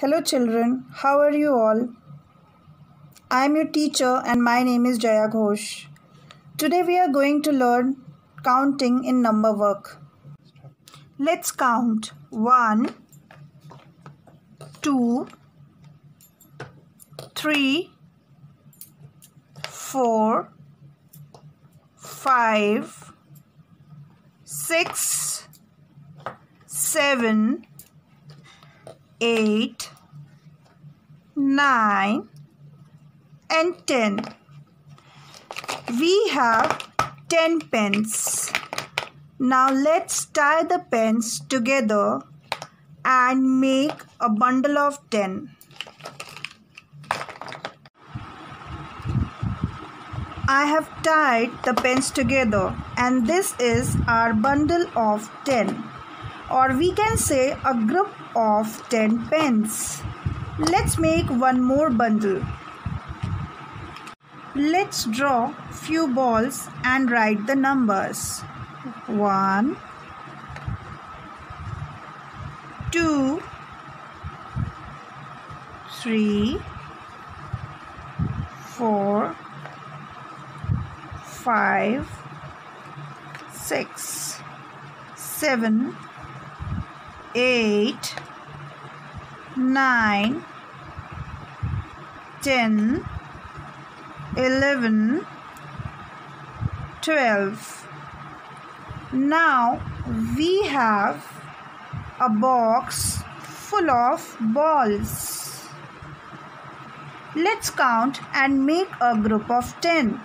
Hello, children. How are you all? I am your teacher, and my name is Jaya Ghosh. Today, we are going to learn counting in number work. Let's count 1, 2, 3, 4, 5, 6, 7, 8, 9 and 10. We have 10 pens. Now let's tie the pens together and make a bundle of 10. I have tied the pens together and this is our bundle of 10 or we can say a group of 10 pens. Let's make one more bundle. Let's draw few balls and write the numbers. 1 2 3 4 5 6 7 8 9 10 11 12 now we have a box full of balls. Let's count and make a group of 10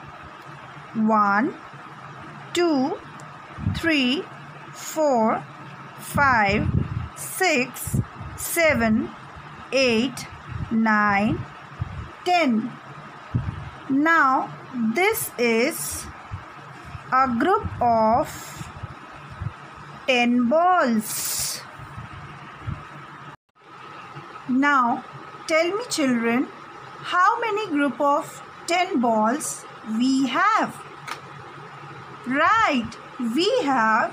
1 2 3 4 5 six, seven, eight, nine, ten. Now this is a group of 10 balls. Now tell me children how many group of 10 balls we have? Right, we have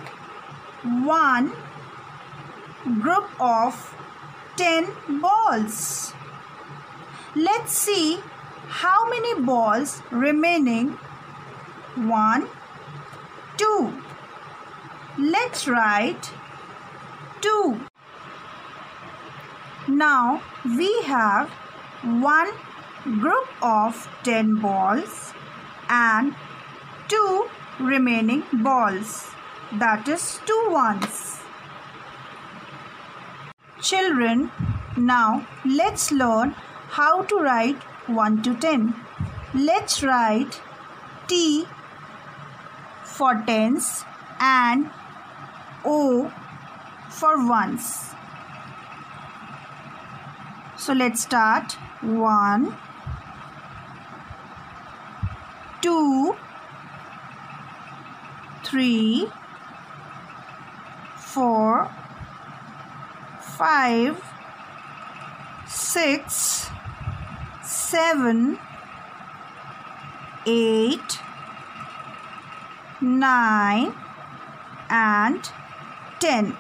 1, group of 10 balls. Let's see how many balls remaining. 1, 2. Let's write 2. Now we have one group of 10 balls and two remaining balls. That is two ones. Children, now let's learn how to write 1 to 10. Let's write T for tens and O for ones. So let's start 1, 2, 3, 4, five, six, seven, eight, nine, and ten.